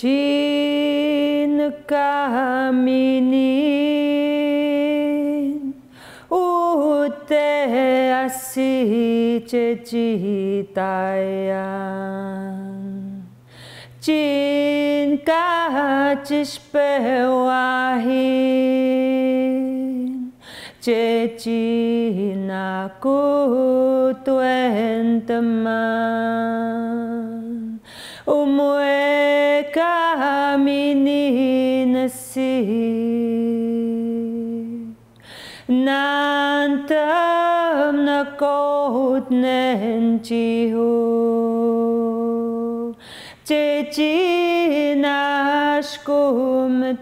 Chin kaminin ute asi cecitayan Chin kachispewahin Cecina kutuen teman Umue mini nantam na kohut nenchi ho chechi nash kumtam.